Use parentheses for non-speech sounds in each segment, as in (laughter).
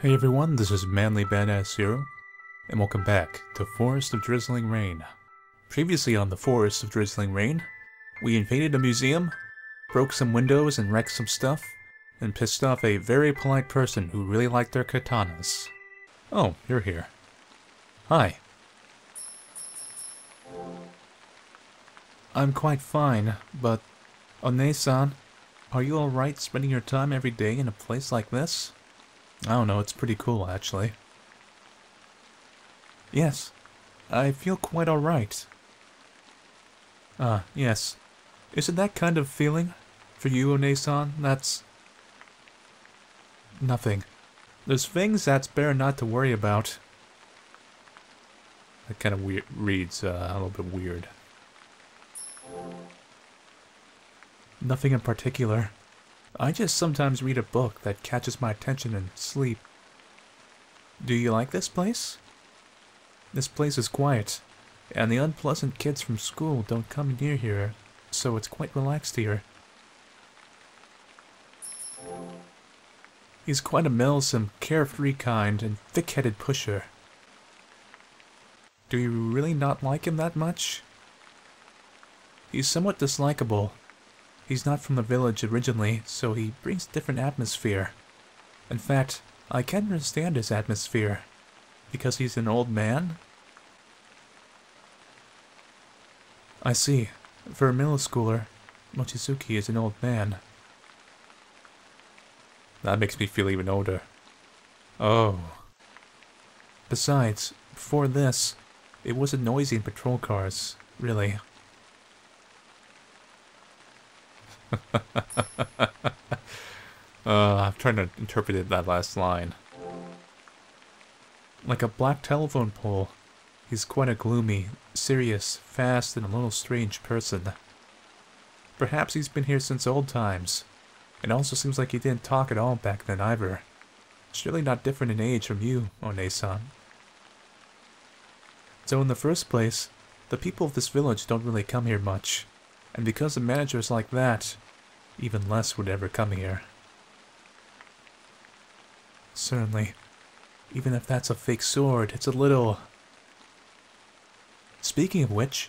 Hey everyone, this is Manly Badass Hero, and welcome back to Forest of Drizzling Rain. Previously on the Forest of Drizzling Rain, we invaded a museum, broke some windows and wrecked some stuff, and pissed off a very polite person who really liked their katanas. Oh, you're here. Hi. I'm quite fine, but... One-san, are you alright spending your time every day in a place like this? I don't know, it's pretty cool actually. Yes, I feel quite alright. Ah, yes. Is it that kind of feeling? For you, One-san, that's... Nothing. There's things that's better not to worry about. That kind of weird, reads uh, a little bit weird. Nothing in particular. I just sometimes read a book that catches my attention in sleep. Do you like this place? This place is quiet, and the unpleasant kids from school don't come near here, so it's quite relaxed here. He's quite a meddlesome, carefree kind and thick-headed pusher. Do you really not like him that much? He's somewhat dislikable, He's not from the village originally, so he brings a different atmosphere. In fact, I can't understand his atmosphere. Because he's an old man? I see. For a middle schooler, Mochizuki is an old man. That makes me feel even older. Oh. Besides, before this, it wasn't noisy in patrol cars, really. (laughs) uh, I'm trying to interpret that last line. Like a black telephone pole, he's quite a gloomy, serious, fast, and a little strange person. Perhaps he's been here since old times. It also seems like he didn't talk at all back then either. Surely not different in age from you, One-san. So in the first place, the people of this village don't really come here much. And because the manager's like that, even less would ever come here. Certainly. Even if that's a fake sword, it's a little... Speaking of which,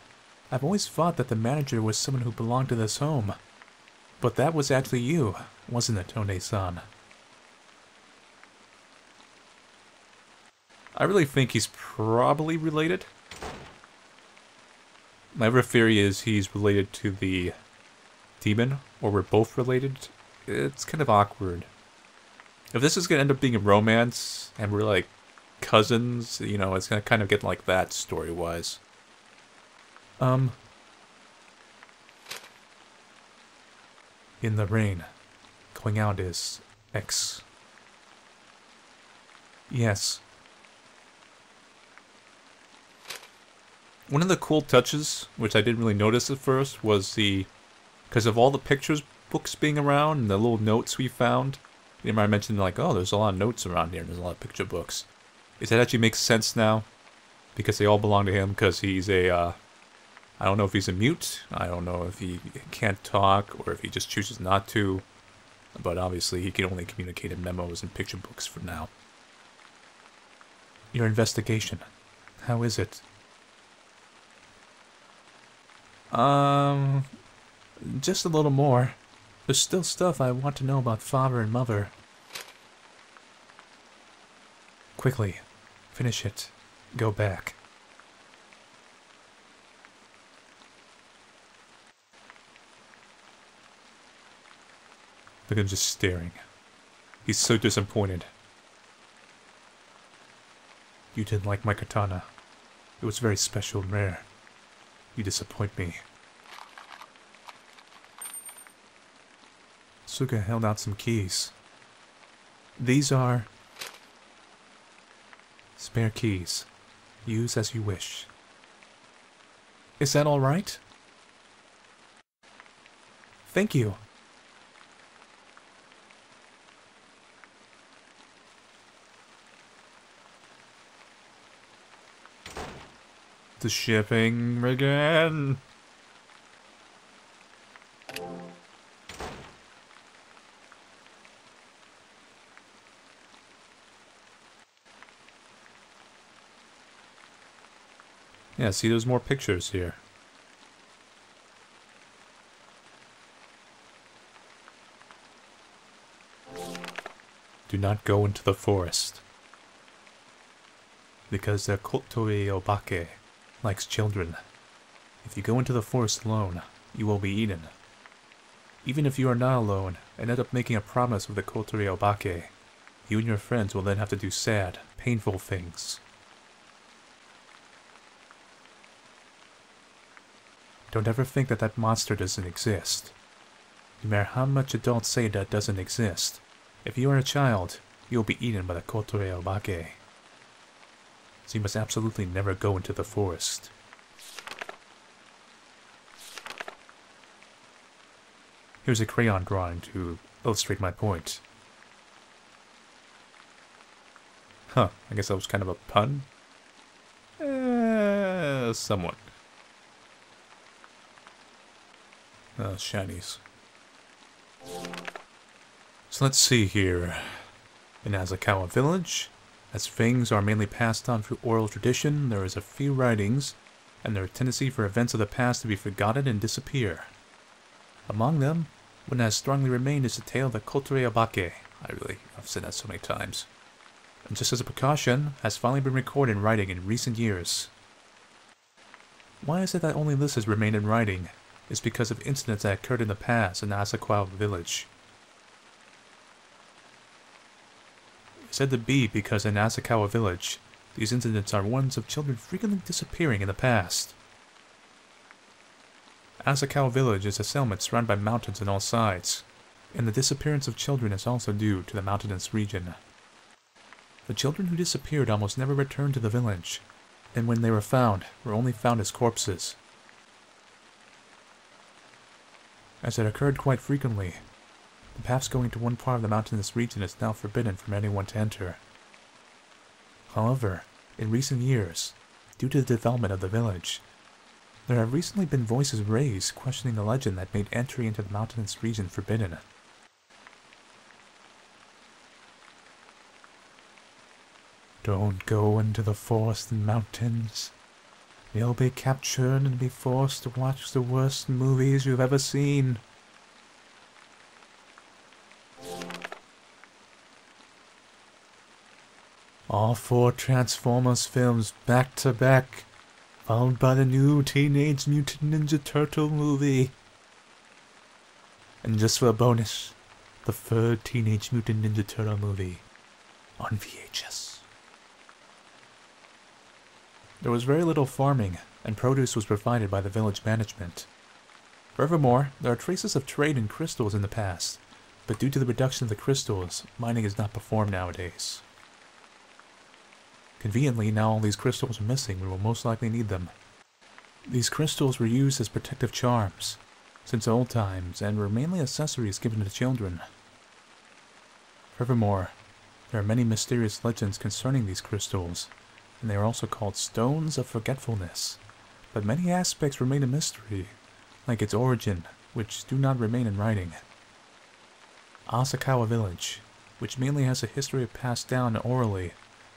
I've always thought that the manager was someone who belonged to this home. But that was actually you, wasn't it, One-san? I really think he's probably related. My other theory is he's related to the demon, or we're both related. It's kind of awkward. If this is going to end up being a romance, and we're like cousins, you know, it's going to kind of get like that story-wise. Um... In the rain, going out is X. Yes, One of the cool touches, which I didn't really notice at first, was the... Because of all the pictures books being around and the little notes we found. You remember I mentioned like, oh, there's a lot of notes around here. And there's a lot of picture books. Is that actually makes sense now? Because they all belong to him because he's a... Uh, I don't know if he's a mute. I don't know if he can't talk or if he just chooses not to. But obviously he can only communicate in memos and picture books for now. Your investigation. How is it? Um, just a little more. There's still stuff I want to know about father and mother. Quickly, finish it. Go back. Look at him just staring. He's so disappointed. You didn't like my katana. It was very special and rare. You disappoint me. Suga held out some keys. These are... spare keys. Use as you wish. Is that alright? Thank you. the shipping again. Yeah, see, there's more pictures here. Do not go into the forest. Because they're Kotori Obake likes children. If you go into the forest alone, you will be eaten. Even if you are not alone and end up making a promise with the Kotori Obake, you and your friends will then have to do sad, painful things. Don't ever think that that monster doesn't exist. No matter how much adults say that doesn't exist, if you are a child, you will be eaten by the Kotori Obake. So you must absolutely never go into the forest. Here's a crayon drawing to illustrate my point. Huh, I guess that was kind of a pun? Uh, somewhat. Uh, shinies. So let's see here. In Asakawa village, as things are mainly passed on through oral tradition, there is a few writings, and there a tendency for events of the past to be forgotten and disappear. Among them, one that has strongly remained is the tale of the Kotori Obake. I really, I've said that so many times. And just as a precaution, has finally been recorded in writing in recent years. Why is it that only this has remained in writing? It's because of incidents that occurred in the past in Asakawa village. Said to be because in Asakawa village, these incidents are ones of children frequently disappearing in the past. Asakawa village is a settlement surrounded by mountains on all sides, and the disappearance of children is also due to the mountainous region. The children who disappeared almost never returned to the village, and when they were found, were only found as corpses. As it occurred quite frequently, the paths going to one part of the mountainous region is now forbidden from anyone to enter. However, in recent years, due to the development of the village, there have recently been voices raised questioning the legend that made entry into the mountainous region forbidden. Don't go into the forest and mountains. You'll be captured and be forced to watch the worst movies you've ever seen. All four Transformers films back to back followed by the new Teenage Mutant Ninja Turtle movie. And just for a bonus, the third Teenage Mutant Ninja Turtle movie on VHS. There was very little farming, and produce was provided by the village management. Furthermore, there are traces of trade in crystals in the past, but due to the reduction of the crystals, mining is not performed nowadays. Conveniently, now all these crystals are missing, we will most likely need them. These crystals were used as protective charms, since old times, and were mainly accessories given to children. Furthermore, there are many mysterious legends concerning these crystals, and they are also called Stones of Forgetfulness, but many aspects remain a mystery, like its origin, which do not remain in writing. Asakawa Village, which mainly has a history passed down orally,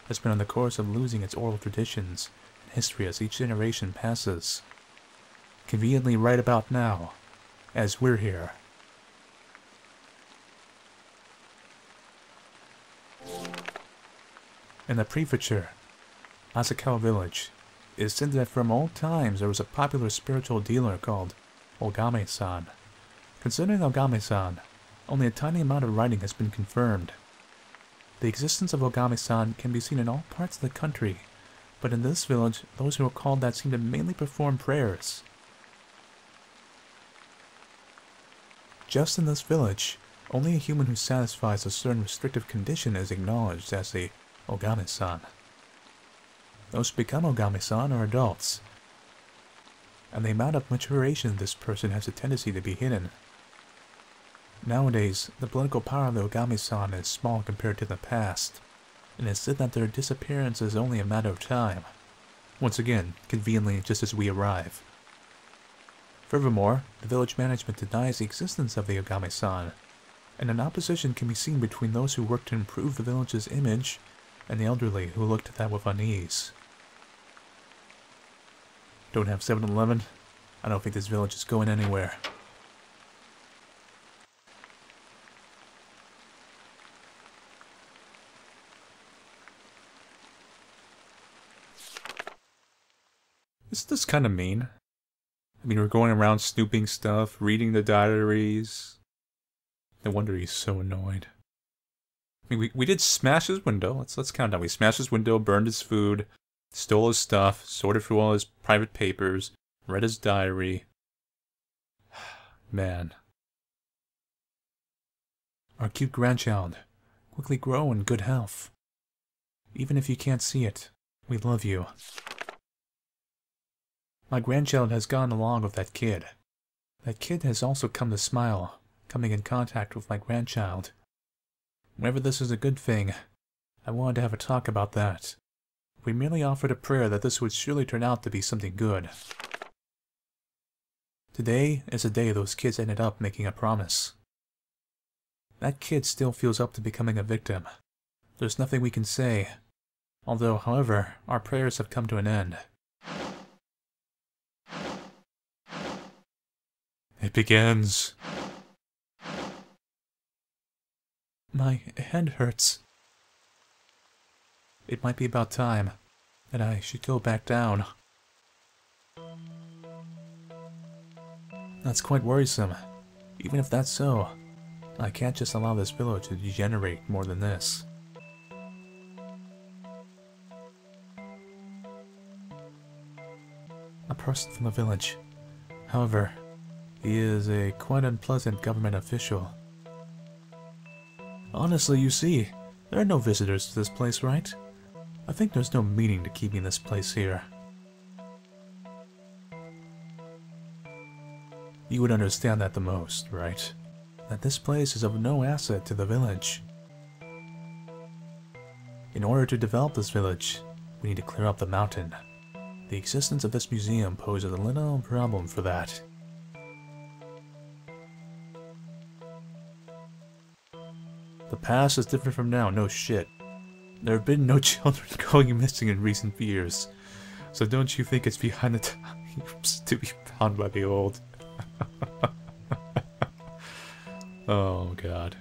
has been on the course of losing its oral traditions and history as each generation passes. Conveniently right about now, as we're here. In the prefecture, Asakawa village, it is said that from old times there was a popular spiritual dealer called Ogami-san. Concerning Ogami-san, only a tiny amount of writing has been confirmed. The existence of Ogami-san can be seen in all parts of the country, but in this village, those who are called that seem to mainly perform prayers. Just in this village, only a human who satisfies a certain restrictive condition is acknowledged as the Ogami-san. Those who become Ogami-san are adults, and the amount of maturation this person has a tendency to be hidden. Nowadays, the political power of the Ogami-san is small compared to the past, and it's said that their disappearance is only a matter of time. Once again, conveniently just as we arrive. Furthermore, the village management denies the existence of the Ogami-san, and an opposition can be seen between those who work to improve the village's image and the elderly who look to that with unease. Don't have 7-Eleven. I don't think this village is going anywhere. Is this kind of mean? I mean, we're going around snooping stuff, reading the diaries. No wonder he's so annoyed. I mean, we, we did smash his window. Let's let's count down. We smashed his window, burned his food, stole his stuff, sorted through all his private papers, read his diary. (sighs) Man. Our cute grandchild. Quickly grow in good health. Even if you can't see it, we love you. My grandchild has gone along with that kid. That kid has also come to smile, coming in contact with my grandchild. Whenever this is a good thing, I wanted to have a talk about that. We merely offered a prayer that this would surely turn out to be something good. Today is the day those kids ended up making a promise. That kid still feels up to becoming a victim. There's nothing we can say. Although, however, our prayers have come to an end. It begins. My head hurts. It might be about time that I should go back down. That's quite worrisome. Even if that's so, I can't just allow this village to degenerate more than this. A person from the village. However, he is a quite unpleasant government official. Honestly, you see, there are no visitors to this place, right? I think there's no meaning to keeping this place here. You would understand that the most, right? That this place is of no asset to the village. In order to develop this village, we need to clear up the mountain. The existence of this museum poses a little problem for that. The past is different from now, no shit. There have been no (laughs) children going missing in recent years. So don't you think it's behind the times (laughs) to be found by the old? (laughs) oh god.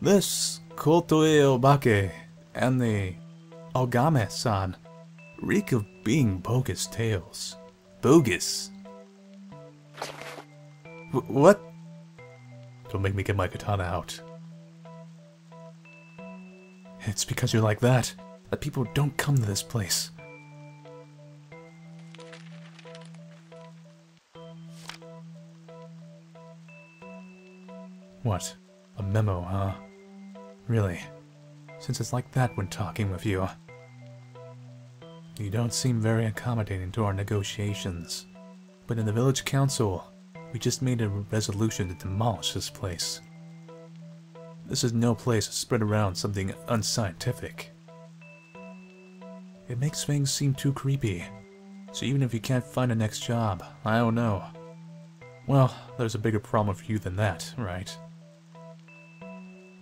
This Kotori Obake and the Ogami-san reek of being bogus tales. Bogus. W what? Don't make me get my katana out. It's because you're like that, that people don't come to this place. What? A memo, huh? Really? Since it's like that when talking with you. You don't seem very accommodating to our negotiations. But in the village council, we just made a resolution to demolish this place. This is no place to spread around something unscientific. It makes things seem too creepy. So even if you can't find a next job, I don't know. Well, there's a bigger problem for you than that, right?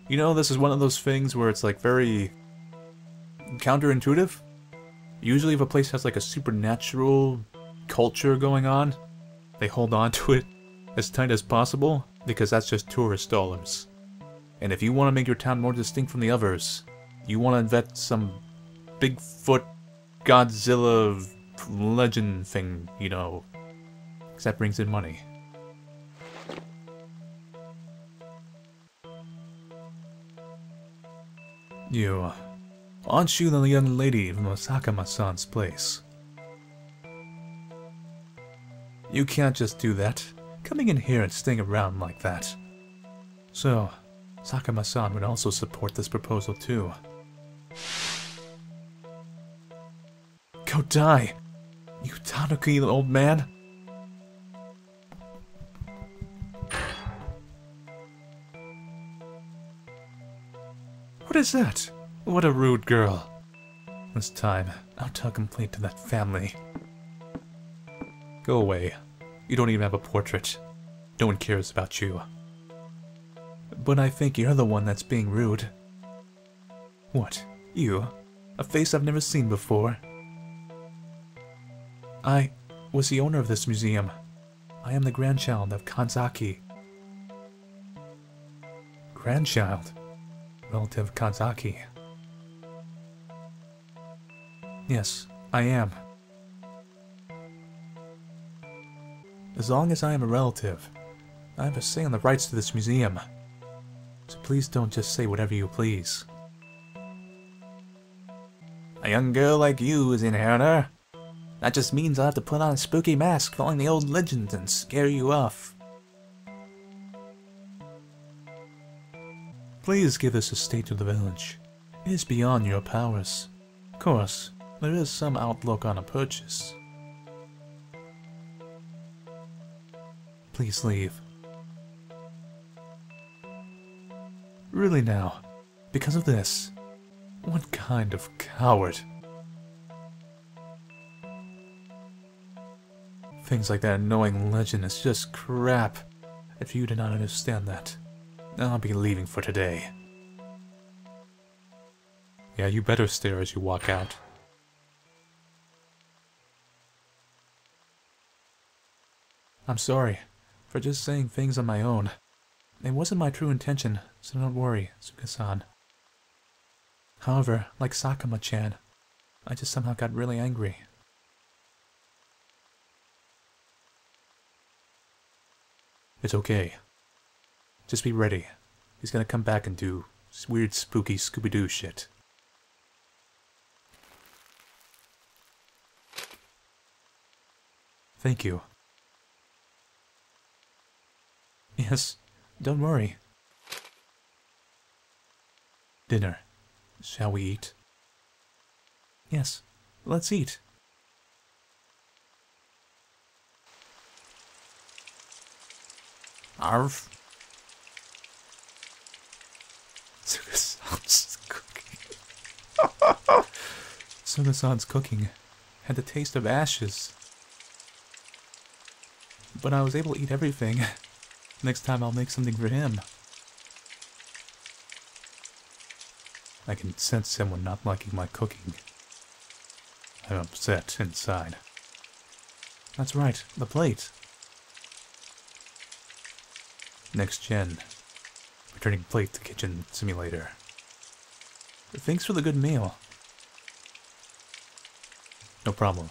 You know, this is one of those things where it's like very counterintuitive. Usually if a place has like a supernatural culture going on, they hold on to it as tight as possible because that's just tourist dollars. And if you want to make your town more distinct from the others, you want to invent some Bigfoot Godzilla legend thing, you know, because that brings in money. You, uh, aren't you the young lady from Sakuma-san's place? You can't just do that, coming in here and staying around like that. So, Sakuma-san would also support this proposal too. Go die! You Tanuki old man! What is that? What a rude girl. This time, I'll tell complaint to that family. Go away. You don't even have a portrait. No one cares about you. But I think you're the one that's being rude. What? You? A face I've never seen before? I was the owner of this museum. I am the grandchild of Kanzaki. Grandchild? Relative Kanzaki. Yes, I am. As long as I am a relative, I have a say on the rights to this museum. So please don't just say whatever you please. A young girl like you is in inheritor. That just means I'll have to put on a spooky mask following the old legends and scare you off. Please give this estate to the village. It is beyond your powers. Of course, there is some outlook on a purchase. Please leave. Really now, because of this, what kind of coward? Things like that annoying legend is just crap. If you do not understand that, I'll be leaving for today. Yeah, you better stare as you walk out. I'm sorry for just saying things on my own. It wasn't my true intention, so don't worry, Suga-san. However, like Sakuma-chan, I just somehow got really angry. It's okay. Just be ready. He's gonna come back and do weird spooky Scooby-Doo shit. Thank you. Yes, don't worry. Dinner. Shall we eat? Yes, let's eat. Arf. (laughs) Suga-san's cooking. (laughs) Suga-san's cooking had the taste of ashes. But I was able to eat everything. (laughs) Next time I'll make something for him. I can sense someone not liking my cooking. I'm upset inside. That's right, the plate. Next gen. Returning plate to kitchen simulator. Thanks for the good meal. No problem.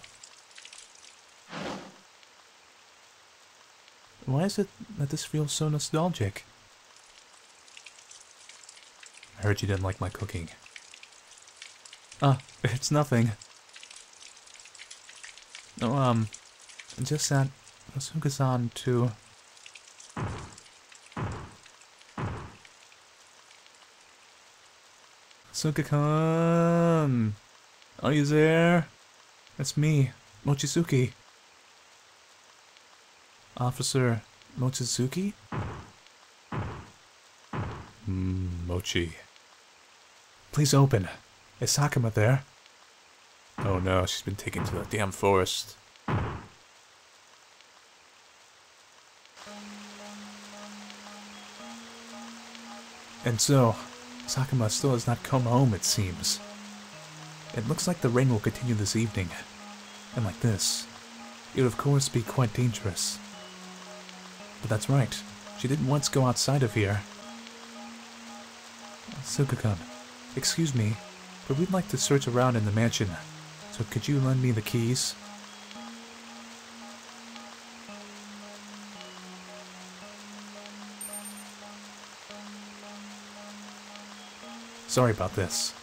Why is it that this feels so nostalgic? I heard you didn't like my cooking. Ah, (laughs) it's nothing. No, um, just that Asuka-san too. Asuka-kan! Are you there? That's me, Mochizuki. Officer Mochizuki? Mm, Mochi. Please open. Is Sakuma there? Oh no, she's been taken to the damn forest. And so, Sakuma still has not come home, it seems. It looks like the rain will continue this evening. And like this, it would of course be quite dangerous. But that's right, she didn't once go outside of here. Suga-kun, excuse me, but we'd like to search around in the mansion, so could you lend me the keys? Sorry about this.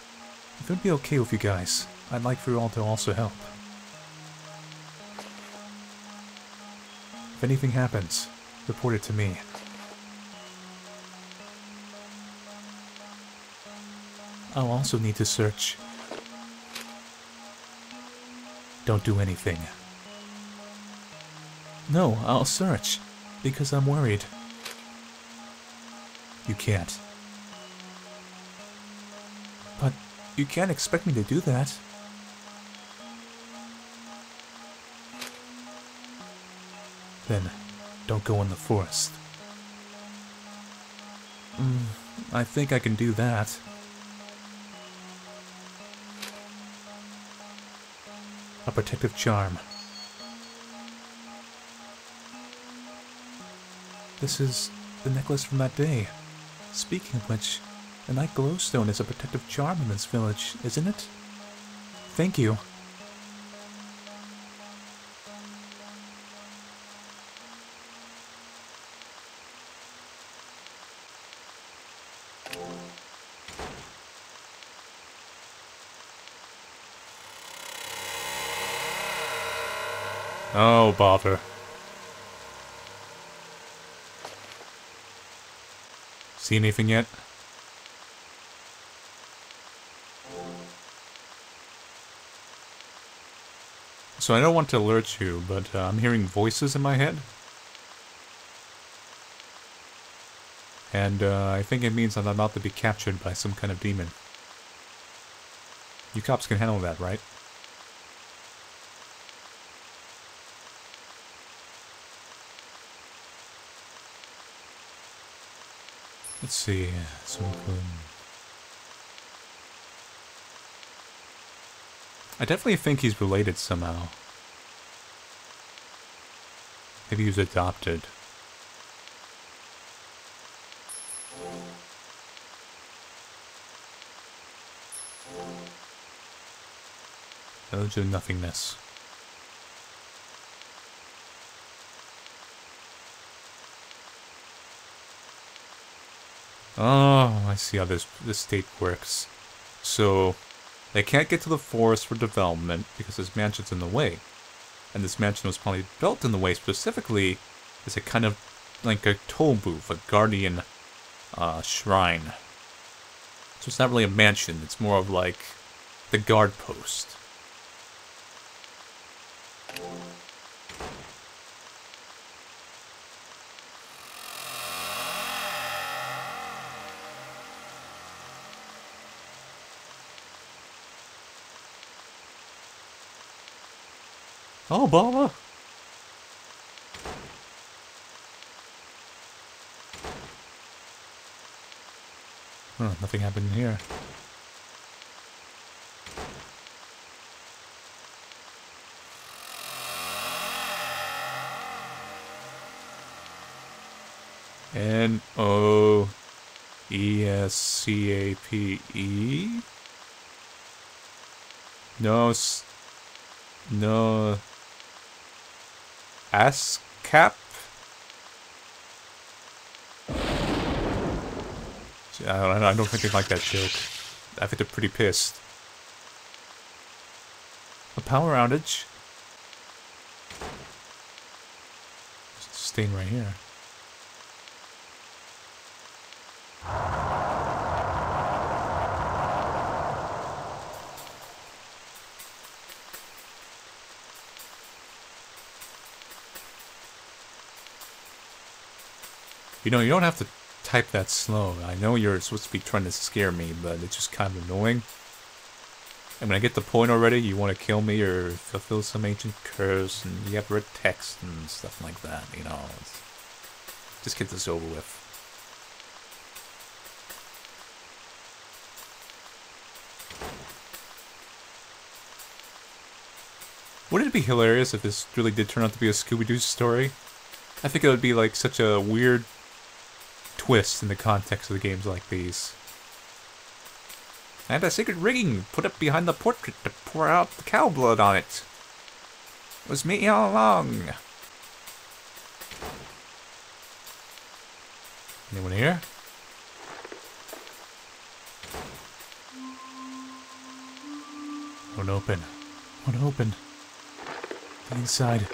If it would be okay with you guys, I'd like for you all to also help. If anything happens, report it to me. I'll also need to search. Don't do anything. No, I'll search, because I'm worried. You can't. But you can't expect me to do that. Then, don't go in the forest. Mm, I think I can do that. A protective charm. This is the necklace from that day. Speaking of which, the night glowstone is a protective charm in this village, isn't it? Thank you. Oh, bother. See anything yet? So I don't want to alert you, but uh, I'm hearing voices in my head. And uh, I think it means I'm about to be captured by some kind of demon. You cops can handle that, right? Let's see. I definitely think he's related somehow. Maybe he was adopted. Village of Nothingness. Oh, I see how this, this state works. So, they can't get to the forest for development because this mansion's in the way. And this mansion was probably built in the way specifically as a kind of like a toll booth, a guardian uh, shrine. So it's not really a mansion, it's more of like the guard post. Oh, Baba! Huh, nothing happened here. N O E S C A P E? No, no. ASCAP? I don't, I don't think they like that joke. I think they're pretty pissed. A power outage? Just staying right here. You know, you don't have to type that slow. I know you're supposed to be trying to scare me, but it's just kind of annoying. I mean, I get the point already. You want to kill me or fulfill some ancient curse, and you have red text and stuff like that, you know. Just get this over with. Wouldn't it be hilarious if this really did turn out to be a Scooby-Doo story? I think it would be like such a weird twist in the context of the games like these. And a secret rigging put up behind the portrait to pour out the cow blood on it. It was me all along. Anyone here? Won't open. Won't open. The inside.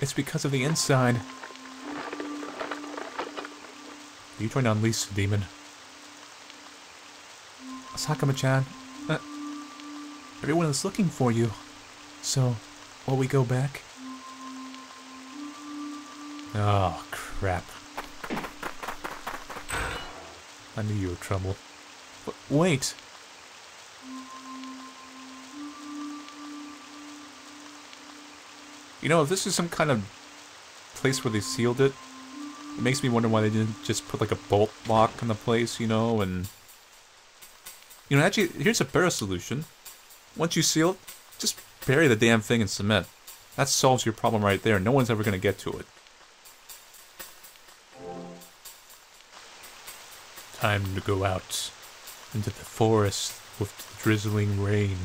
It's because of the inside. Are you trying to unleash the demon? Sakuma-chan, uh, everyone is looking for you. So, will we go back? Oh, crap. I knew you were trouble. Wait! You know, if this is some kind of place where they sealed it, it makes me wonder why they didn't just put like a bolt lock on the place, you know, and... You know, actually, here's a better solution. Once you seal it, just bury the damn thing in cement. That solves your problem right there. No one's ever going to get to it. Time to go out into the forest with the drizzling rain.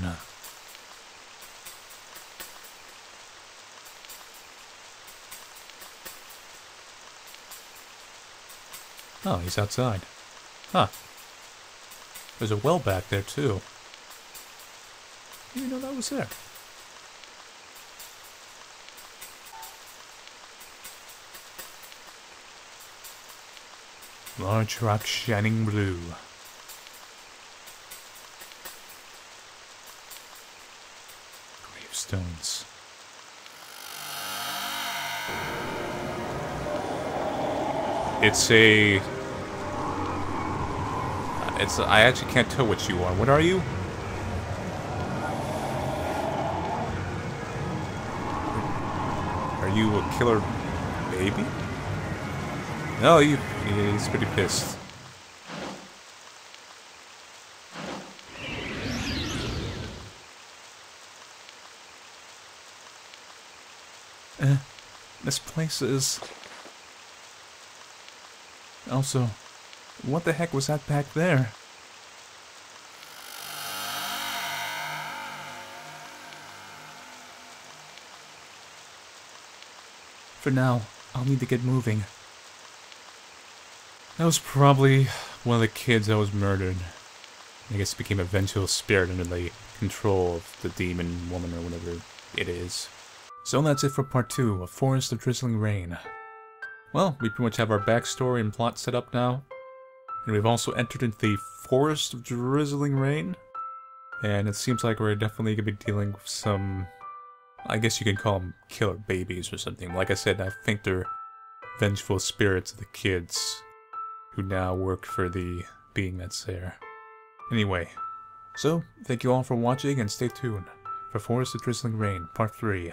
Oh, he's outside. Huh. There's a well back there, too. You know that was there. Large rock shining blue. Gravestones. It's a... It's... I actually can't tell what you are. What are you? Are you a killer baby? No, you, he's pretty pissed. Uh, this place is... Also, what the heck was that back there? For now, I'll need to get moving. That was probably one of the kids that was murdered. I guess became a vengeful spirit under the control of the demon woman or whatever it is. So that's it for part 2 of Forest of Drizzling Rain. Well, we pretty much have our backstory and plot set up now. And we've also entered into the Forest of Drizzling Rain. And it seems like we're definitely going to be dealing with some... I guess you can call them killer babies or something. Like I said, I think they're vengeful spirits of the kids who now work for the being that's there. Anyway, so thank you all for watching and stay tuned for Forest of Drizzling Rain Part 3.